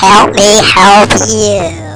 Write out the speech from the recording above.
Help me help you.